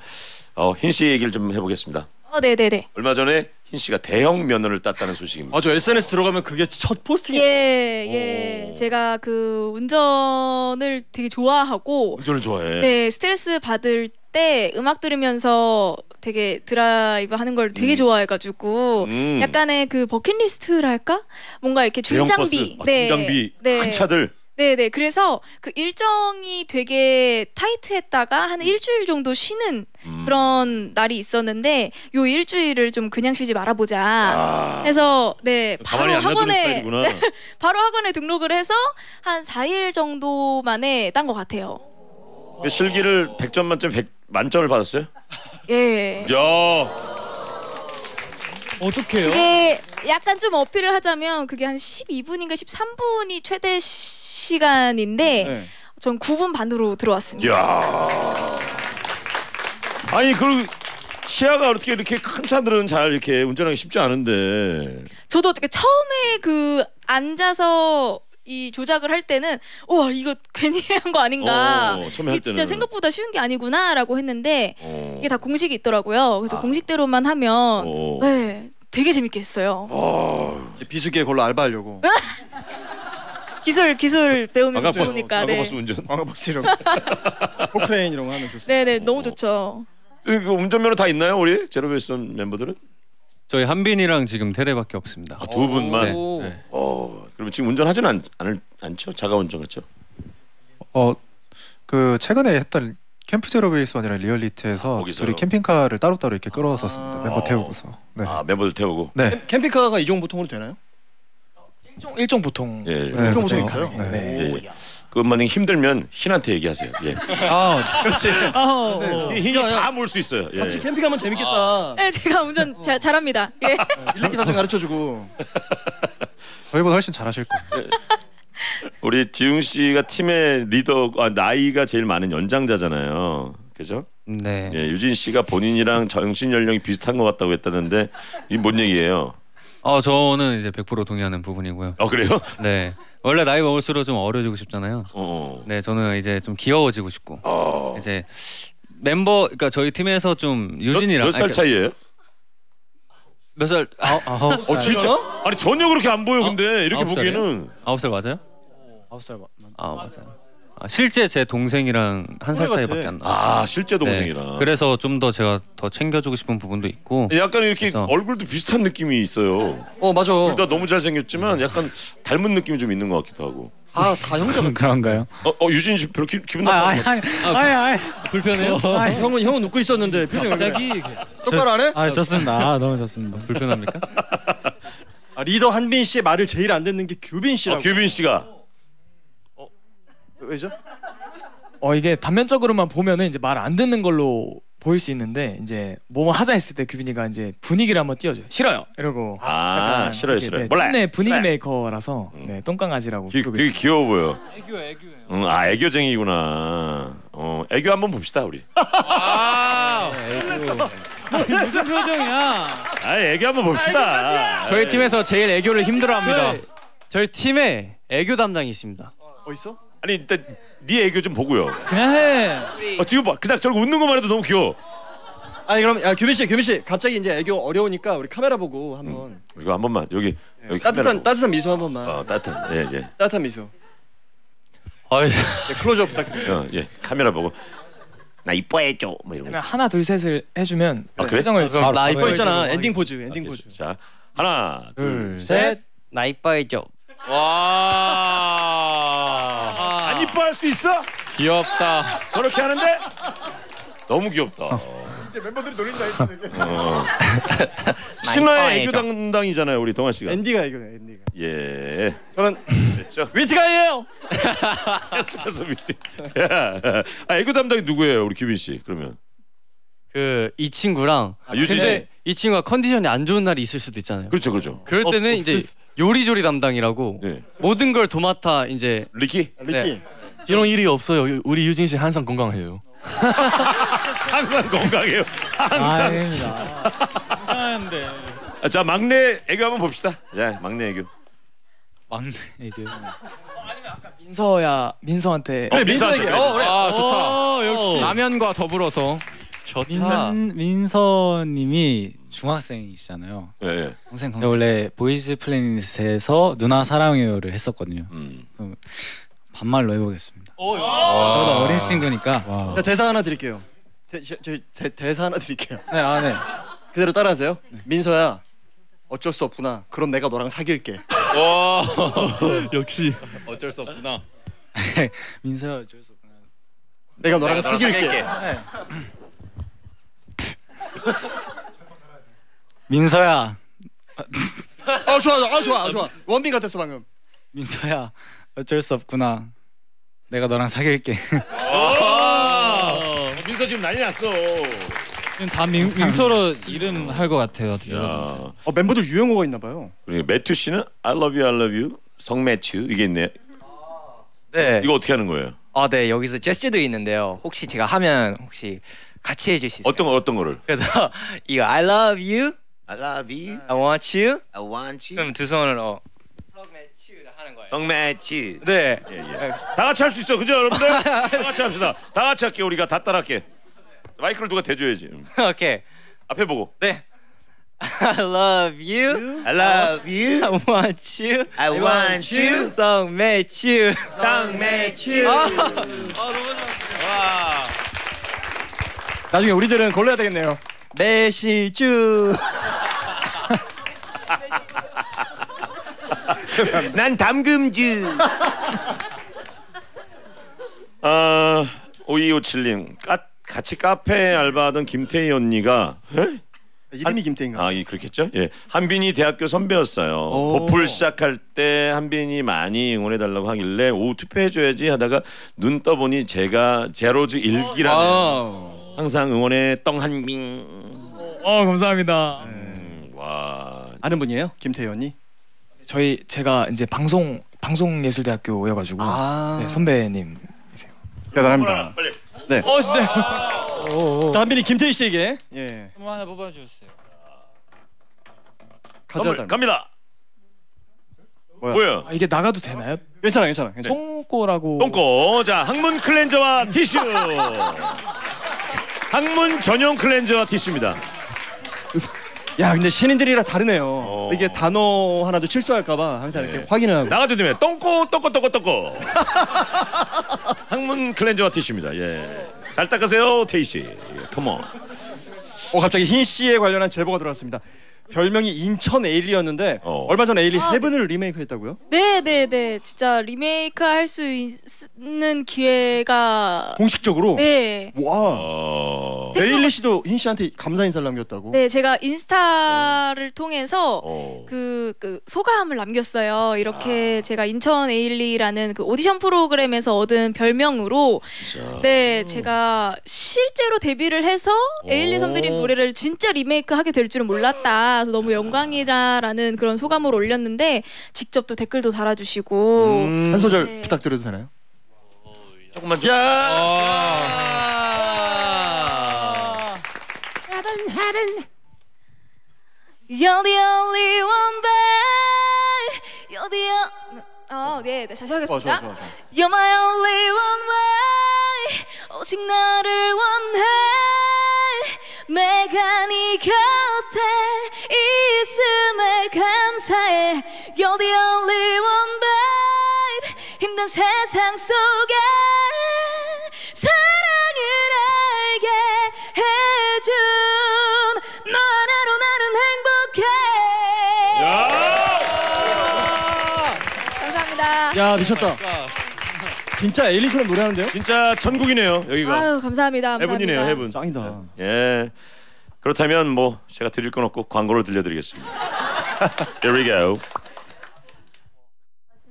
어, 흰씨 얘기를 좀 해보겠습니다. 어, 네네네. 얼마 전에 흰 씨가 대형 면허를 땄다는 소식입니다. 맞아 SNS 들어가면 그게 첫 포스팅이. 예, 예. 제가 그 운전을 되게 좋아하고 운전을 좋아해. 네, 스트레스 받을 때 음악 들으면서 되게 드라이브 하는 걸 되게 음. 좋아해가지고 음. 약간의 그 버킷리스트랄까? 뭔가 이렇게 중장비, 버스, 아, 중장비 큰 차들. 네, 네. 그래서 그 일정이 되게 타이트했다가 한 일주일 정도 쉬는 음. 그런 날이 있었는데 요 일주일을 좀 그냥 쉬지 말아보자. 아. 해서 네 바로 학원에. 네, 바로 학원에 등록을 해서 한 4일 정도 만에 딴 것 같아요. 그 실기를 100점 만점 100 만점을 받았어요? 예. 야. 어떡해요? 그게 약간 좀 어필을 하자면 그게 한 12분인가 13분이 최대 시- 시간인데 네. 전 9분 반으로 들어왔습니다. 야. 아니 그 시야가 어떻게 이렇게 큰 차들은 잘 이렇게 운전하기 쉽지 않은데. 저도 어떻게 처음에 그 앉아서 이 조작을 할 때는 와 이거 괜히 한 거 아닌가 어, 처음에 할 이게 진짜 때는. 생각보다 쉬운 게 아니구나라고 했는데 어. 이게 다 공식이 있더라고요 그래서 공식대로만 하면 어. 네 되게 재밌게 했어요 비수기에 걸로 알바하려고. 기술 기술 배우면 아까 좋으니까 네. 버스 운전. 방어버스 이런 거. 포크레인 이런 거 하면 좋습니다. 네네 너무 좋죠 그 운전면허 다 있나요 우리 제로베이슨 멤버들은? 저희 한빈이랑 지금 태래밖에 없습니다. 아, 두 분만. 네. 네. 어 그러면 지금 운전하지는 않, 않을 않죠? 자가 운전 같죠? 어, 그 최근에 했던 Camp 제로베이스원이라 리얼리티에서 거기서요? 둘이 캠핑카를 따로따로 이렇게 끌어왔었습니다. 멤버 태우고서. 네. 아 멤버들 태우고. 네. 캠핑카가 이종 보통으로 되나요? 일종 일종 보통. 예. 네, 일종 그렇죠. 보통 있어요? 네. 예. 예. 그 만약 힘들면 흰한테 얘기하세요. 예. 아, 그렇지. 이 흰이 다몰 수 있어요. 예. 같이 캠핑 하면 재밌겠다. 네 제가 운전 잘 잘합니다 예. 일렉기 자전 가르쳐 주고. 저희보다 훨씬 잘하실 거예요. 우리 지웅 씨가 팀의 리더 아, 나이가 제일 많은 연장자잖아요. 그죠? 네. 예, 유진 씨가 본인이랑 정신 연령이 비슷한 것 같다고 했다는데 이뭔 얘기예요? 어 저는 이제 100% 동의하는 부분이고요. 어 그래요? 네. 원래 나이 먹을수록 좀 어려지고 싶잖아요. 어. 네, 저는 이제 좀 귀여워지고 싶고 이제 멤버 그러니까 저희 팀에서 좀 유진이랑 몇살 아니, 차이예요? 몇 살? 아홉, 아홉 살. 어 진짜? 아니 전혀 그렇게 안 보여 근데 이렇게 아홉 살이에요? 보기에는 아홉 살 맞아요? 아홉 살 맞. 아 맞아요. 아, 실제 제 동생이랑 한 살 차이밖에. 안 나. 아 실제 동생이랑 그래서 좀 더 제가 더 챙겨주고 싶은 부분도 있고. 약간 이렇게 그래서- 얼굴도 비슷한 느낌이 있어요. 어 맞아. 둘 다 너무 잘생겼지만 약간 닮은 느낌이 좀 있는 것 같기도 하고. 아 다 형제가. 그런가요? 어, 어 유진 씨 별로 기, 기분 아, 나빠. 아니, 아니, 아니, 아니. 불편해요. 형은 형은 웃고 있었는데 표정이 왜 그래? 갑자기 똑바로 안 해? 아, 좋습니다. 아, 너무 좋습니다. 불편합니까? 아, 리더 한빈 씨의 말을 제일 안 듣는 게 규빈 어, 씨라고. 규빈 씨가 왜죠? 어 이게 단면적으로만 보면은 이제 말 안 듣는 걸로 보일 수 있는데 이제 뭐 하자 했을 때 규빈이가 이제 분위기를 한번 띄워줘요. 싫어요. 이러고. 아 싫어요 싫어요. 네, 몰라. 팀내 분위기 싫어요. 메이커라서 네, 똥강아지라고 되게, 부르고 되게 있어요. 귀여워 보여. 애교 애교예요. 응, 아 애교쟁이구나. 어 애교 한번 봅시다 우리. 무슨 표정이야? 아 애교 한번 봅시다. 저희 팀에서 제일 애교를 힘들어합니다. 저희- 저희 팀에 애교 담당이 있습니다. 어 있어? 아니 일단 네 애교 좀 보고요. 그냥 해. 어, 지금 봐 그냥 저렇게 웃는 것만 해도 너무 귀여워. 아니 그럼 야 규빈 씨, 규빈 씨 갑자기 이제 애교 어려우니까 우리 카메라 보고 한번 이거 한 번만 여기 여기 따뜻한 카메라 보고. 따뜻한 미소 한 번만. 어, 따뜻한 예 예. 따뜻한 미소. 아이, 네, 클로즈업 부탁드립니다. 어, 예 카메라 보고 나 이뻐해줘 뭐 이런 거. 그냥 하나 둘 셋을 해주면 아, 그래? 표정을 아, 그럼 나 이뻐 바로 있잖아. 해주도록 엔딩 포즈. 엔딩 포즈. 자 하나 둘. 셋. 나 이뻐해줘. 와. 안 이뻐할 수 있어? 귀엽다. 저렇게 하는데 너무 귀엽다. 이제 멤버들이 놀린다 했어. 어. 나 신화의 애교. 담당이잖아요 우리 동완 씨가. 앤디가 이거네, 앤디가. 예. 저는 됐죠. 위트 guy예요. 계속해서 밑에. 아 애교 담당이 누구예요 우리 규빈 씨 그러면? 그 이 친구랑 아, 유진이. 근데 이 친구가 컨디션이 안 좋은 날이 있을 수도 있잖아요. 그렇죠 그렇죠. 그럴 때는 어, 이제 없을 수- 요리조리 담당이라고 네. 모든 걸 도맡아 이제 리키. 리키. 이런 일이 없어요. 우리 유진 씨 항상 건강해요. 항상 건강해요. 항상. 아닙니다. 아, 자 막내 애교 한번 봅시다. 자 막내 애교. 막내 애교. 민서야 민서한테 그래 민서에게. 어, 그래. 아 좋다. 어, 역시 라면과 더불어서 민 민서님이 중학생이시잖아요. 예. 예. 동생 제가 원래 보이즈 플래닛에서 누나 사랑해요를 했었거든요. 음. 그럼 반말로 해보겠습니다. 어, 저보다 어린 친구니까. 자, 대사 하나 드릴게요. 대, 저, 저, 대, 대사 하나 드릴게요. 네, 아 네. 그대로 따라하세요. 민서야, 어쩔 수 없구나. 그럼 내가 너랑 사귈게. 와 역시 어쩔 수 없구나. 민서야 어쩔 수 없구나. 내가 너랑 내가 너랑 사귈게. 사귈게. 민서야, 아 좋아, 아 좋아, 아 좋아. 원빈 같았어 방금. 민서야 어쩔 수 없구나. 내가 너랑 사귈게. 어, 민서 지금 난리 났어. 다 민, 민서로 이름 할 것 같아요. 야. 어 멤버들 유행어가 있나 봐요. 그리고 매튜 씨는 I love you, I love you. 성매튜 이게 있네요. 네. 이거 어떻게 하는 거예요? 아, 네. 여기서 제스도 있는데요. 혹시 제가 하면 혹시 같이 해줄 수 있어요? 어떤 거 어떤 거를? 그래서 이거 I love you, I love you, I want you. I want you. 그럼 두 손으로 성매추를 하는 거예요. 성매튜. 네. 예, 예. 다 같이 할 수 있어, 그죠, 여러분들? 다 같이 합시다. 다 같이 할게. 우리가 다 따라할게. 마이크를 누가 대줘야지. 음. 오케이. 앞에 보고. 네. I love you. I love you, I want you. I want you. 성매추. 성매튜. 아, 나중에 우리들은 걸러야 되겠네요. 매실주. 난 담금주. 아, 5257님. 까, 같이 카페 알바하던 김태희 언니가 에? 이름이 김태인가? 아, 예, 그렇겠죠? 예. 한빈이 대학교 선배였어요. 오. 보풀 시작할 때 한빈이 많이 응원해 달라고 하길래 오 투표해 줘야지 하다가 눈 떠보니 제가 제로즈 일기라는 아. 항상 응원해 떵한빈. 어 감사합니다. 음, 와. 아는 분이에요? 김태희 언니? 저희 제가 이제 방송 방송예술대학교여가지고 아. 네, 선배님. 대단합니다. 빨리. 네. 어 진짜. 자 한빈이 김태희 씨에게 예 뭐 하나 뽑아주세요. 선물 가져다. 갑니다. 뭐야? 뭐야? 아, 이게 나가도 되나요? 괜찮아 괜찮아 괜찮아. 똥꼬라고. 똥꼬. 자, 항문 클렌저와 티슈. 항문 전용 클렌저와 티슈입니다. 야 근데 신인들이라 다르네요. 어. 이게 단어 하나도 실수할까봐 항상 네. 이렇게 확인을 하고. 나가도 되면 똥꼬 똥꼬 똥꼬 똥꼬. 항문 클렌저와 티슈입니다. 예. 잘 닦으세요, 테이 씨. 예, come on. 어 갑자기 흰 씨에 관련한 제보가 들어왔습니다. 별명이 인천 에일리였는데 어. 얼마 전에 에일리 아, Heaven을 리메이크했다고요? 네, 네, 네. 진짜 리메이크 할 수 있는 기회가 공식적으로? 네. 와. 어. 에일리 씨도 흰 씨한테 감사 인사를 남겼다고. 네, 제가 인스타를 통해서 어. 그, 그 소감을 남겼어요. 이렇게 제가 인천 에일리라는 그 오디션 프로그램에서 얻은 별명으로 네, 제가 실제로 데뷔를 해서 에일리 선배님 노래를 진짜 리메이크 하게 될 줄은 몰랐다. 그래서 너무 영광이다라는 그런 소감을 올렸는데 직접 또 댓글도 달아주시고 한 소절 네. 부탁드려도 되나요? 조금만 좀. Heaven, heaven. You're the only one, babe. You're the 어, 네, 네, 다시 하겠습니다. 좋아, 좋아, 좋아. You're my only one way. 오직 나를 원해. 내가 네 곁에 세상 속에 사랑을 알게 해준 너 하나로 나는 행복해 감사합니다 야 미쳤다. 진짜 엘리처럼 노래하는데요? 진짜 천국이네요 여기가. 아유 감사합니다. 감사합니다. 해븐이네요 해븐. 짱이다. 예. 그렇다면 뭐 제가 드릴 건 없고 광고를 들려드리겠습니다. Here we go.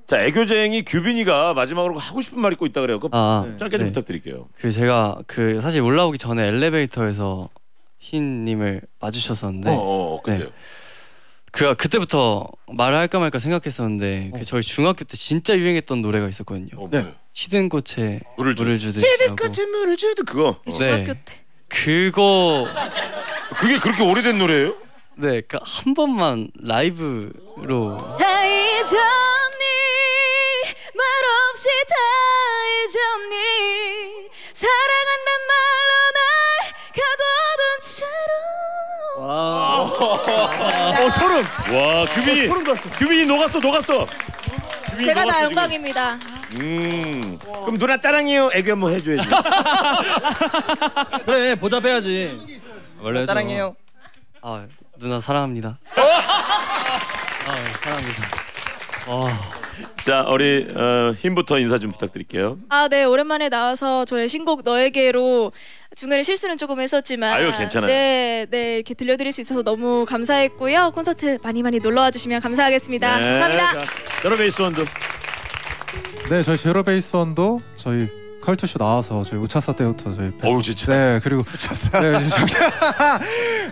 자 애교쟁이 규빈이가 마지막으로 하고 싶은 말 있고 있다 그래요. 그 아, 짧게 좀 네. 부탁드릴게요. 그 제가 그 사실 올라오기 전에 엘리베이터에서 흰님을 마주쳤었는데 어, 어, 근데요? 그 그때부터 말을 할까 말까 생각했었는데 그 저희 중학교 때 진짜 유행했던 노래가 있었거든요. 네. 시든 꽃에 물을, 물을 주- 주듯이 시든. 꽃에 물을 주듯 그거. 네. 그거 그게 그렇게 오래된 노래예요? 네, 그한 번만 라이브로 다 잊었니 말없이 다 잊었니 사랑한단 말로 날 가둬둔 채로 어 소름. 와 규빈이 규빈이 녹았어 녹았어. 규빈이 제가 녹았어, 다 지금. 영광입니다. 음. 그럼 누나 짜랑해요 애교 한번 해줘야지. 그래 보답해야지. 원래 사랑해요. 아 누나 사랑합니다. 아 사랑합니다. 와. 자 우리 어, 힘부터 인사 좀 부탁드릴게요. 아, 네. 오랜만에 나와서 저의 신곡 너에게로 중간에 실수는 조금 했었지만 아유, 괜찮아요. 네, 네. 이렇게 들려드릴 수 있어서 너무 감사했고요. 콘서트 많이 많이 놀러 와 주시면 감사하겠습니다. 네, 감사합니다. 자, 여러 베이스 원도. 네, 저희 제로 베이스 원도 저희 컬투쇼 나와서 저희 우차사 때부터 저희 어우 진짜. 네 그리고 네, 존경,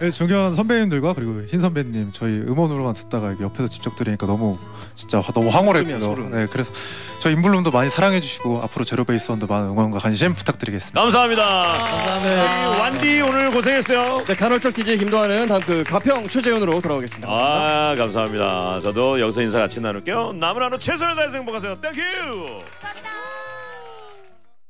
네, 존경하는 선배님들과 그리고 흰 선배님 저희 음원으로만 듣다가 옆에서 직접 들으니까 너무 진짜 화- 너무 황홀했고요. 네 그래서 저희 In Bloom도 많이 사랑해 주시고 앞으로 제로 베이스 원도 많은 응원과 관심 부탁드리겠습니다. 감사합니다. 감사합니다. 완디 오늘 고생했어요. 네 간헐적 DJ 김동완은 다음 그 가평 최재훈으로 돌아오겠습니다. 아 감사합니다. 저도 여기서 인사 같이 나눌게요. 남은 하루 최선을 다해서 행복하세요. Thank you.